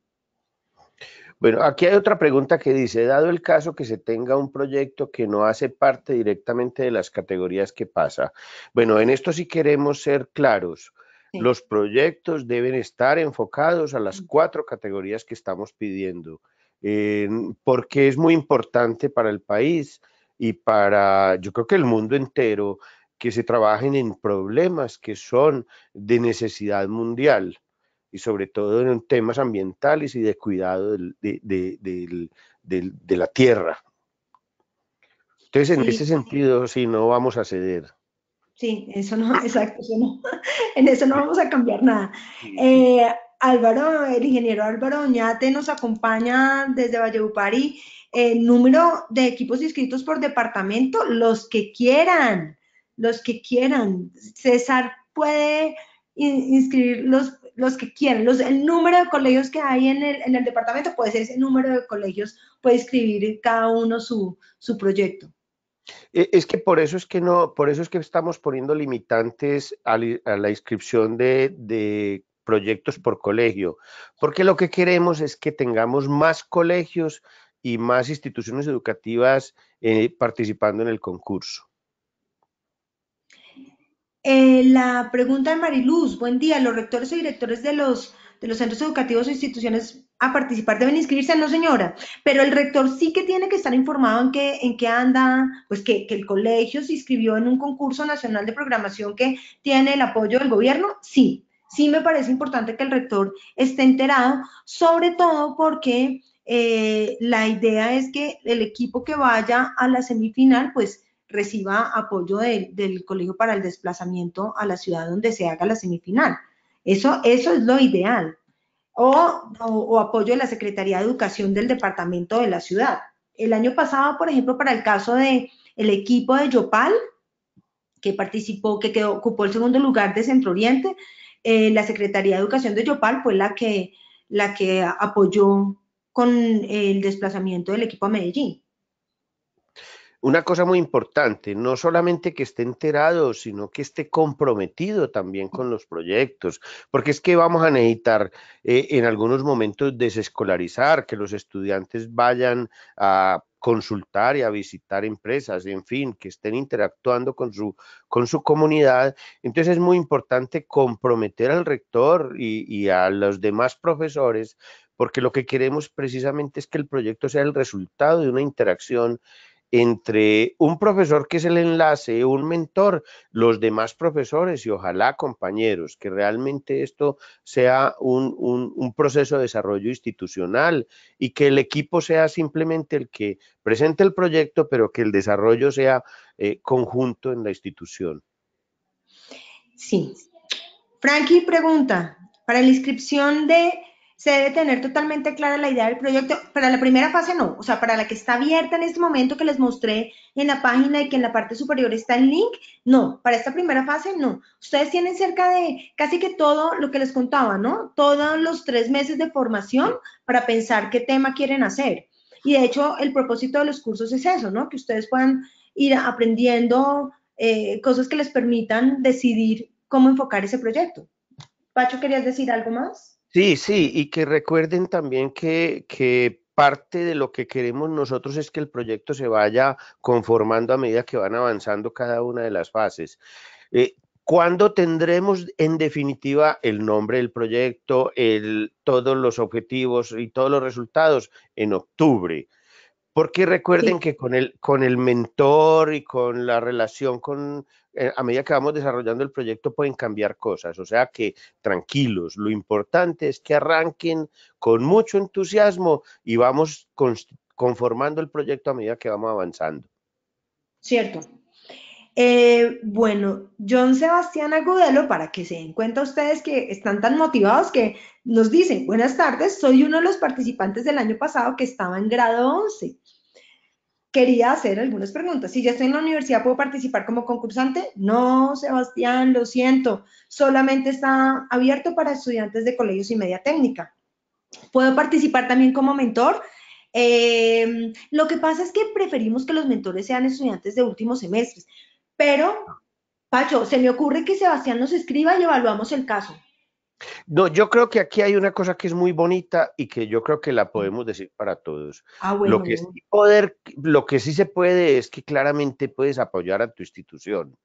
Bueno, aquí hay otra pregunta que dice, dado el caso que se tenga un proyecto que no hace parte directamente de las categorías que pasa. Bueno, en esto sí queremos ser claros. Los proyectos deben estar enfocados a las cuatro categorías que estamos pidiendo, porque es muy importante para el país y para, yo creo que el mundo entero, que se trabajen en problemas que son de necesidad mundial y sobre todo en temas ambientales y de cuidado de, la tierra. Entonces, en ese sentido, sí, no vamos a ceder. Sí, eso no, <laughs> exacto, eso no, en eso no vamos a cambiar nada. Eh, Álvaro, el ingeniero Álvaro Oñate nos acompaña desde Valledupari. El número de equipos inscritos por departamento, los que quieran, los que quieran. César puede inscribir los los que quieran, los, el número de colegios que hay en el, en el, departamento puede ser ese número de colegios, puede escribir cada uno su, su proyecto. E, es que por eso es que no, por eso es que estamos poniendo limitantes a, la inscripción de, de, proyectos por colegio, porque lo que queremos es que tengamos más colegios y más instituciones educativas eh, participando en el concurso. Eh, la pregunta de Mariluz, buen día, ¿los rectores o directores de los, de los centros educativos o instituciones a participar deben inscribirse? No, señora, pero el rector sí que tiene que estar informado en qué, en qué anda, pues que, el colegio se inscribió en un concurso nacional de programación que tiene el apoyo del gobierno, sí, sí me parece importante que el rector esté enterado, sobre todo porque eh, la idea es que el equipo que vaya a la semifinal, pues reciba apoyo del Colegio para el Desplazamiento a la ciudad donde se haga la semifinal. Eso, eso es lo ideal. O, apoyo de la Secretaría de Educación del Departamento de la ciudad. El año pasado, por ejemplo, para el caso de el equipo de Yopal, que participó, que quedó, ocupó el segundo lugar de Centro Oriente, eh, la Secretaría de Educación de Yopal fue la que, la que apoyó con el desplazamiento del equipo a Medellín una cosa muy importante, no solamente que esté enterado, sino que esté comprometido también con los proyectos, porque es que vamos a necesitar eh, en algunos momentos desescolarizar, que los estudiantes vayan a consultar y a visitar empresas, en fin, que estén interactuando con su, con su comunidad. Entonces es muy importante comprometer al rector y, y a los demás profesores, porque lo que queremos precisamente es que el proyecto sea el resultado de una interacción entre un profesor que es el enlace, un mentor, los demás profesores y ojalá compañeros, que realmente esto sea un, proceso de desarrollo institucional y que el equipo sea simplemente el que presente el proyecto, pero que el desarrollo sea eh, conjunto en la institución. Sí. Frankie pregunta, para la inscripción de se debe tener totalmente clara la idea del proyecto. Para la primera fase no, o sea, para la que está abierta en este momento que les mostré en la página y que en la parte superior está el link, no, para esta primera fase no. Ustedes tienen cerca de casi que todo lo que les contaba, ¿no? Todos los tres meses de formación para pensar qué tema quieren hacer. Y de hecho, el propósito de los cursos es eso, ¿no? Que ustedes puedan ir aprendiendo eh, cosas que les permitan decidir cómo enfocar ese proyecto. Pacho, ¿querías decir algo más? Sí, sí, y que recuerden también que, que parte de lo que queremos nosotros es que el proyecto se vaya conformando a medida que van avanzando cada una de las fases. Eh, ¿Cuándo tendremos en definitiva el nombre del proyecto, el, todos los objetivos y todos los resultados? En octubre. Porque recuerden que con el, con el mentor y con la relación con, a medida que vamos desarrollando el proyecto pueden cambiar cosas, o sea que tranquilos, lo importante es que arranquen con mucho entusiasmo y vamos conformando el proyecto a medida que vamos avanzando. Cierto. Eh, bueno, John Sebastián Agudelo, para que se den cuenta ustedes que están tan motivados que nos dicen, buenas tardes, soy uno de los participantes del año pasado que estaba en grado 11 quería hacer algunas preguntas. Si ya estoy en la universidad, ¿puedo participar como concursante? No, Sebastián, lo siento. Solamente está abierto para estudiantes de colegios y media técnica. ¿Puedo participar también como mentor? Eh, lo que pasa es que preferimos que los mentores sean estudiantes de últimos semestres. Pero, Pacho, se me ocurre que Sebastián nos escriba y evaluamos el caso. No, yo creo que aquí hay una cosa que es muy bonita y que yo creo que la podemos decir para todos. Ah, bueno. Lo que, sí poder, lo que sí se puede es que claramente puedes apoyar a tu institución.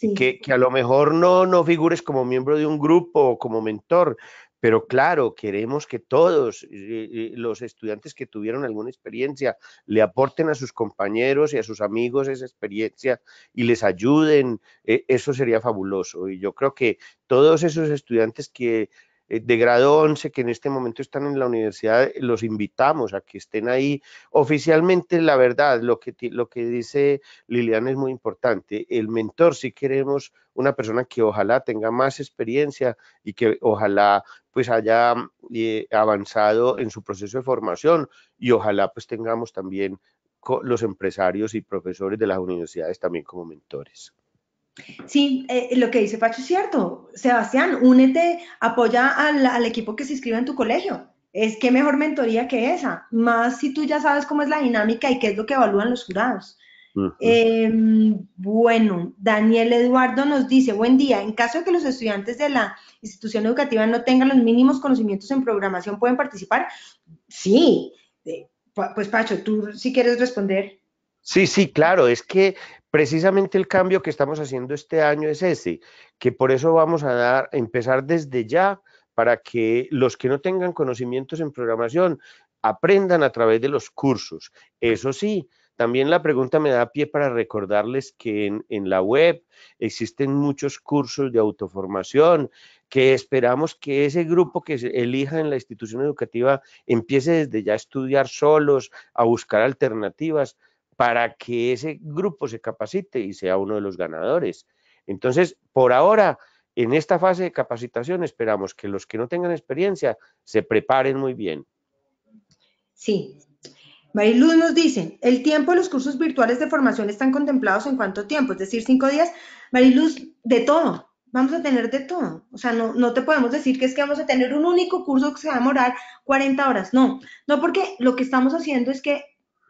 Que, que, a lo mejor no, no figures como miembro de un grupo o como mentor, pero claro, queremos que todos los estudiantes que tuvieron alguna experiencia le aporten a sus compañeros y a sus amigos esa experiencia y les ayuden. E, eso sería fabuloso. Y yo creo que todos esos estudiantes que eh, de grado 11 que en este momento están en la universidad, los invitamos a que estén ahí. Oficialmente, la verdad, lo que, lo que dice Liliana es muy importante. El mentor, si queremos una persona que ojalá tenga más experiencia y que ojalá pues haya eh, avanzado en su proceso de formación y ojalá pues tengamos también los empresarios y profesores de las universidades también como mentores. Sí, eh, lo que dice Pacho es cierto. Sebastián, únete, apoya al, equipo que se inscribe en tu colegio. Es que mejor mentoría que esa, más si tú ya sabes cómo es la dinámica y qué es lo que evalúan los jurados. Em, bueno, Daniel Eduardo nos dice, buen día, en caso de que los estudiantes de la institución educativa no tengan los mínimos conocimientos en programación, ¿pueden participar? Sí, eh, pues Pacho, tú si quieres responder. Sí, sí, claro, es que precisamente el cambio que estamos haciendo este año es ese, que por eso vamos a dar, empezar desde ya para que los que no tengan conocimientos en programación aprendan a través de los cursos. Eso sí, también la pregunta me da pie para recordarles que en, en, la web existen muchos cursos de autoformación que esperamos que ese grupo que se elija en la institución educativa empiece desde ya a estudiar solos, a buscar alternativas, para que ese grupo se capacite y sea uno de los ganadores. Entonces, por ahora, en esta fase de capacitación, esperamos que los que no tengan experiencia se preparen muy bien. Sí. Mariluz nos dice, el tiempo de los cursos virtuales de formación están contemplados en cuánto tiempo, es decir, cinco días. Mariluz, de todo, vamos a tener de todo. O sea, no, no te podemos decir que es que vamos a tener un único curso que se va a demorar 40 horas. No, no porque lo que estamos haciendo es que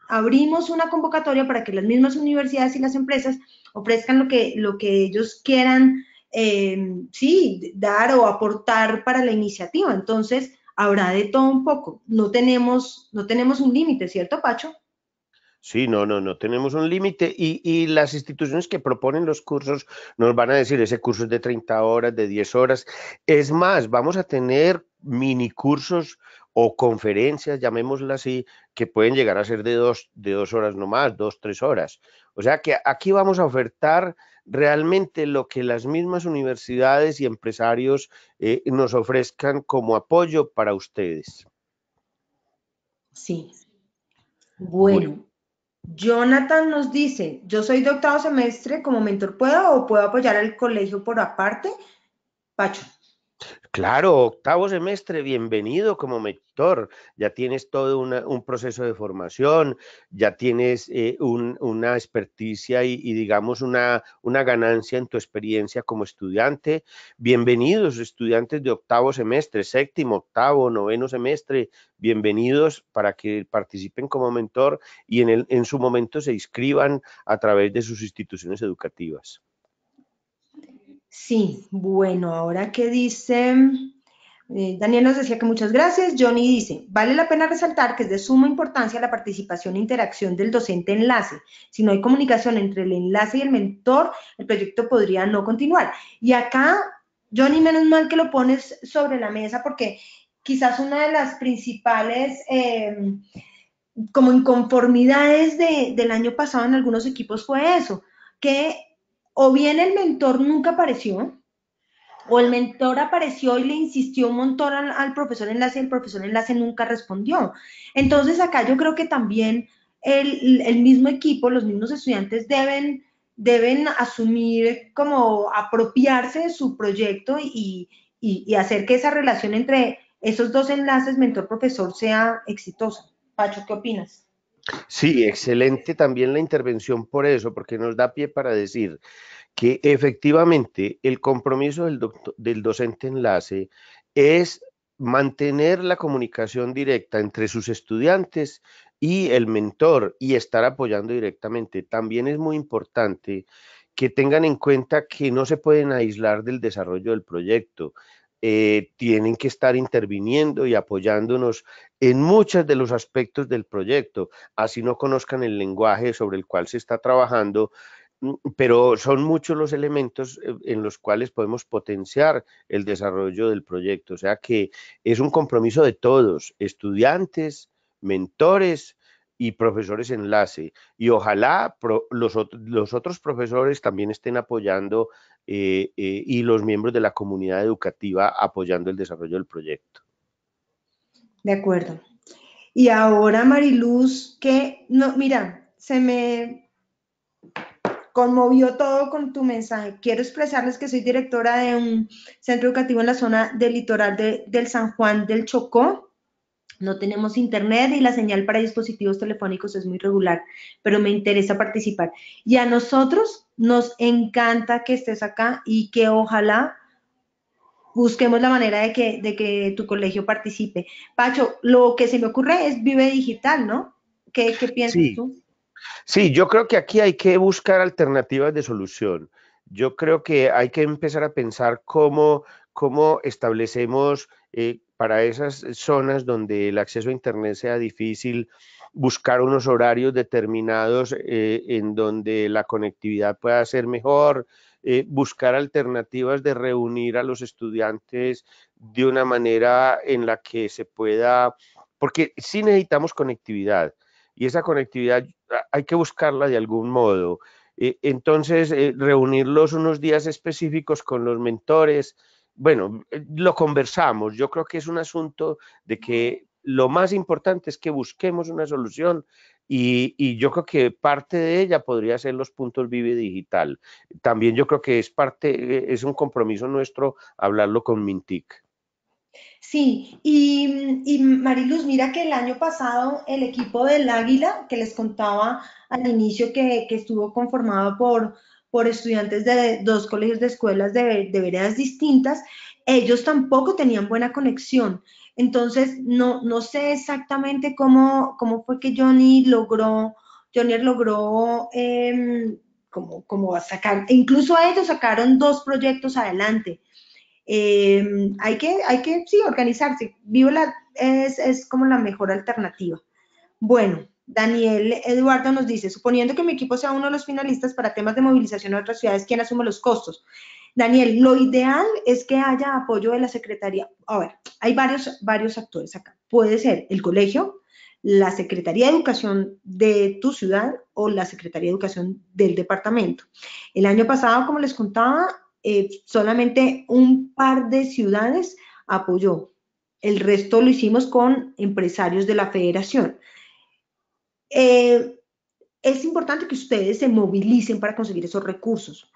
abrimos una convocatoria para que las mismas universidades y las empresas ofrezcan lo que, lo que ellos quieran, eh, sí, dar o aportar para la iniciativa. Entonces, habrá de todo un poco. No tenemos, no tenemos un límite, ¿cierto, Pacho? Sí, no, no, no tenemos un límite y, y, las instituciones que proponen los cursos nos van a decir, ese curso es de 30 horas, de 10 horas. Es más, vamos a tener mini cursos o conferencias, llamémoslas así, que pueden llegar a ser de dos, de dos horas nomás, dos, tres horas. O sea que aquí vamos a ofertar realmente lo que las mismas universidades y empresarios eh, nos ofrezcan como apoyo para ustedes. Sí. Bueno, Jonathan nos dice, yo soy de octavo semestre, como mentor puedo o puedo apoyar al colegio por aparte. Pacho. Claro, octavo semestre, bienvenido como mentor. Ya tienes todo un proceso de formación, ya tienes eh, una experticia y, digamos una, una, ganancia en tu experiencia como estudiante. Bienvenidos estudiantes de octavo semestre, séptimo, octavo, noveno semestre. Bienvenidos para que participen como mentor y en, el, en su momento se inscriban a través de sus instituciones educativas. Sí, bueno, ahora que dice, eh, Daniel nos decía que muchas gracias. Johnny dice, vale la pena resaltar que es de suma importancia la participación e interacción del docente enlace. Si no hay comunicación entre el enlace y el mentor, el proyecto podría no continuar. Y acá, Johnny, menos mal que lo pones sobre la mesa porque quizás una de las principales... Eh, como inconformidades del año pasado en algunos equipos fue eso, que o bien el mentor nunca apareció, o el mentor apareció y le insistió un montón al, profesor enlace y el profesor enlace nunca respondió. Entonces acá yo creo que también el, mismo equipo, los mismos estudiantes deben, deben asumir como apropiarse de su proyecto y, y hacer que esa relación entre esos dos enlaces mentor-profesor sea exitosa. Pacho, ¿qué opinas? Sí, excelente también la intervención por eso, porque nos da pie para decir que efectivamente el compromiso del, docente enlace es mantener la comunicación directa entre sus estudiantes y el mentor y estar apoyando directamente. También es muy importante que tengan en cuenta que no se pueden aislar del desarrollo del proyecto. Eh, tienen que estar interviniendo y apoyándonos en muchos de los aspectos del proyecto, así no conozcan el lenguaje sobre el cual se está trabajando, mm, pero son muchos los elementos eh, en los cuales podemos potenciar el desarrollo del proyecto. O sea que es un compromiso de todos, estudiantes, mentores, y profesores enlace. Y ojalá los, los, otros profesores también estén apoyando eh, eh, y los miembros de la comunidad educativa apoyando el desarrollo del proyecto. De acuerdo. Y ahora, Mariluz, que, no, mira, se me conmovió todo con tu mensaje. Quiero expresarles que soy directora de un centro educativo en la zona del litoral de, del San Juan del Chocó no tenemos internet y la señal para dispositivos telefónicos es muy regular, pero me interesa participar. Y a nosotros nos encanta que estés acá y que ojalá busquemos la manera de que, de que tu colegio participe. Pacho, lo que se me ocurre es Vive Digital, ¿no? ¿Qué, piensas tú? Sí, yo creo que aquí hay que buscar alternativas de solución. Yo creo que hay que empezar a pensar cómo, cómo establecemos eh, para esas zonas donde el acceso a Internet sea difícil, buscar unos horarios determinados eh, en donde la conectividad pueda ser mejor, eh, buscar alternativas de reunir a los estudiantes de una manera en la que se pueda, porque sí necesitamos conectividad y esa conectividad hay que buscarla de algún modo. Eh, entonces, reunirlos unos días específicos con los mentores, bueno, eh, lo conversamos. Yo creo que es un asunto de que lo más importante es que busquemos una solución y, yo creo que parte de ella podría ser los puntos Vive Digital. También yo creo que es parte, es un compromiso nuestro hablarlo con Mintic. Sí, y, Mariluz, mira que el año pasado el equipo del Águila, que les contaba al inicio que estuvo conformado por por estudiantes de dos colegios de escuelas de, veredas distintas, ellos tampoco tenían buena conexión. Entonces, no, no sé exactamente cómo, cómo fue que Johnny logró, Johnny logró em, como, como sacar, incluso a ellos sacaron dos proyectos adelante. Em, hay, que, hay que, sí, organizarse. Viola es, es como la mejor alternativa. Bueno, Daniel Eduardo nos dice, suponiendo que mi equipo sea uno de los finalistas para temas de movilización a otras ciudades, ¿quién asume los costos? Daniel, lo ideal es que haya apoyo de la Secretaría. A ver, hay varios, varios actores acá. Puede ser el colegio, la Secretaría de Educación de tu ciudad o la Secretaría de Educación del departamento. El año pasado, como les contaba, eh, solamente un par de ciudades apoyó. El resto lo hicimos con empresarios de la federación. Eh, es importante que ustedes se movilicen para conseguir esos recursos,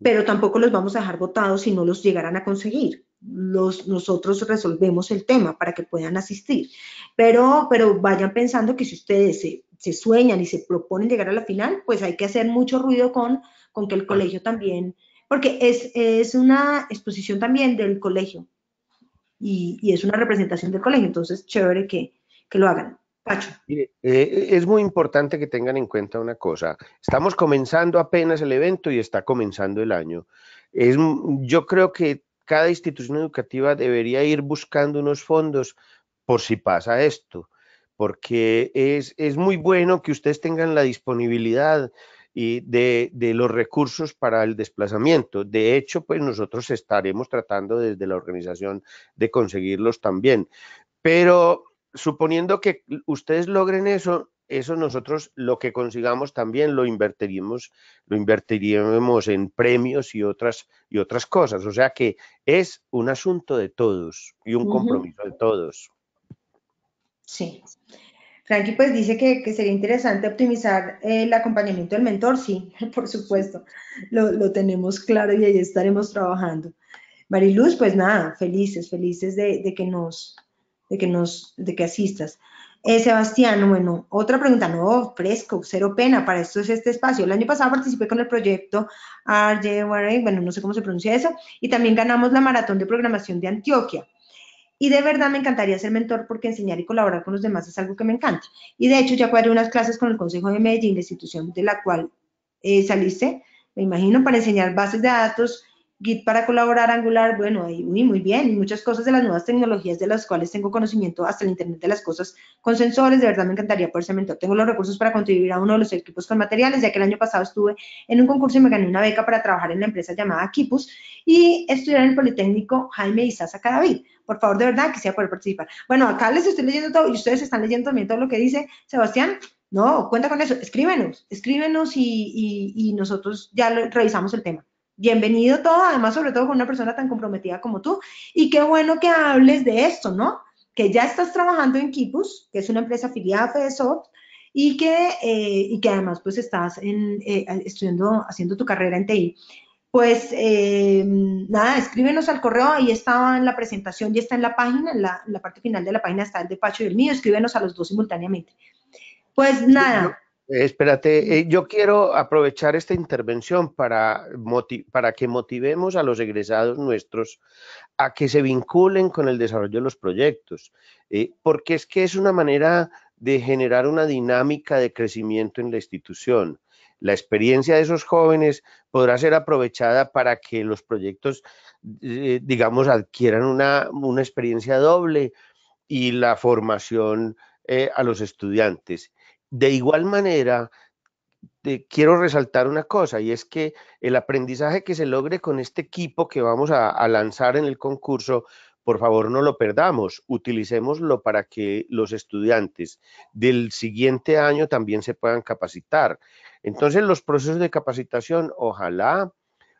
pero tampoco los vamos a dejar votados si no los llegaran a conseguir. los, nosotros resolvemos el tema para que puedan asistir. Pero, pero vayan pensando que si ustedes se, se, sueñan y se proponen llegar a la final, pues hay que hacer mucho ruido con, con que el colegio también, porque es, es una exposición también del colegio y, y, es una representación del colegio, entonces chévere que, que lo hagan. Pacho. Eh, es muy importante que tengan en cuenta una cosa. Estamos comenzando apenas el evento y está comenzando el año. Es, yo creo que cada institución educativa debería ir buscando unos fondos por si pasa esto, porque es, es muy bueno que ustedes tengan la disponibilidad y de, de, los recursos para el desplazamiento. De hecho, pues nosotros estaremos tratando desde la organización de conseguirlos también. Pero suponiendo que ustedes logren eso, eso nosotros lo que consigamos también lo invertiríamos, lo invertiríamos en premios y otras, y otras cosas. O sea que es un asunto de todos y un compromiso de todos. Sí. Frankie pues dice que, que sería interesante optimizar el acompañamiento del mentor. Sí, <laughs> por supuesto, lo, lo tenemos claro y ahí estaremos trabajando. Mariluz, pues nada, felices, felices de, de que nos, de que nos, de que asistas. Eh, Sebastián, bueno, otra pregunta, no, fresco, cero pena, para esto es este espacio. El año pasado participé con el proyecto RJ, bueno, no sé cómo se pronuncia eso, y también ganamos la maratón de programación de Antioquia. Y de verdad me encantaría ser mentor porque enseñar y colaborar con los demás es algo que me encanta. Y de hecho ya cuadré unas clases con el Consejo de Medellín, la institución de la cual eh, saliste, me imagino, para enseñar bases de datos, Git para colaborar, Angular, bueno, ahí, muy bien, muchas cosas de las nuevas tecnologías de las cuales tengo conocimiento, hasta el Internet de las cosas con sensores, de verdad me encantaría poder ser mentor. Tengo los recursos para contribuir a uno de los equipos con materiales, ya que el año pasado estuve en un concurso y me gané una beca para trabajar en la empresa llamada Kipus y estudiar en el Politécnico Jaime Isaza Cadavid. Por favor, de verdad, quisiera poder participar. Bueno, acá les estoy leyendo todo y ustedes están leyendo también todo lo que dice Sebastián. No, cuenta con eso, escríbenos, escríbenos y, y, nosotros ya revisamos el tema bienvenido todo, además sobre todo con una persona tan comprometida como tú. Y qué bueno que hables de esto, ¿no? Que ya estás trabajando en Kipus, que es una empresa afiliada a FedeSoft, y que, eh, y que además pues estás en, eh, estudiando, haciendo tu carrera en TI. Pues eh, nada, escríbenos al correo, ahí estaba en la presentación, y está en la página, en la, en la parte final de la página está el de Pacho y el mío, escríbenos a los dos simultáneamente. Pues nada. Espérate, eh, yo quiero aprovechar esta intervención para, para que motivemos a los egresados nuestros a que se vinculen con el desarrollo de los proyectos, eh, porque es que es una manera de generar una dinámica de crecimiento en la institución. La experiencia de esos jóvenes podrá ser aprovechada para que los proyectos, eh, digamos, adquieran una, una, experiencia doble y la formación a los estudiantes. De igual manera, te quiero resaltar una cosa y es que el aprendizaje que se logre con este equipo que vamos a, a, lanzar en el concurso, por favor no lo perdamos, utilicémoslo para que los estudiantes del siguiente año también se puedan capacitar. Entonces los procesos de capacitación, ojalá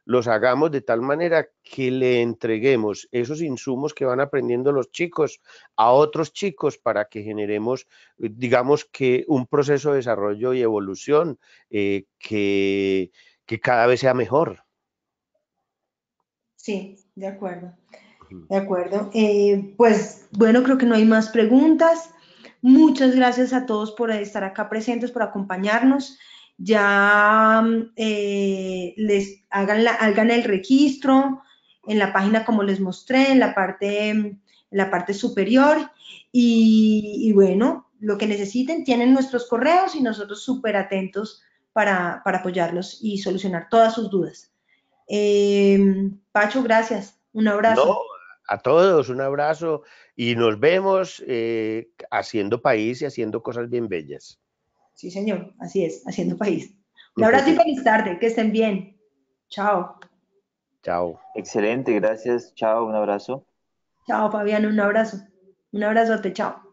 los hagamos de tal manera que le entreguemos esos insumos que van aprendiendo los chicos a otros chicos para que generemos, digamos que un proceso de desarrollo y evolución eh, que, que cada vez sea mejor. Sí, de acuerdo. De acuerdo. Eh, pues bueno, creo que no hay más preguntas. Muchas gracias a todos por estar acá presentes, por acompañarnos ya eh, les hagan, la, hagan el registro en la página como les mostré, en la parte, en la parte superior. Y, bueno, lo que necesiten, tienen nuestros correos y nosotros súper atentos para, para, apoyarlos y solucionar todas sus dudas. Eh, Pacho, gracias. Un abrazo. A todos, un abrazo y nos vemos eh, haciendo país y haciendo cosas bien bellas. Sí, señor, así es, haciendo país. Un abrazo y feliz tarde, que estén bien. Chao. Chao. Excelente, gracias. Chao, un abrazo. Chao, Fabián, un abrazo. Un abrazote, chao.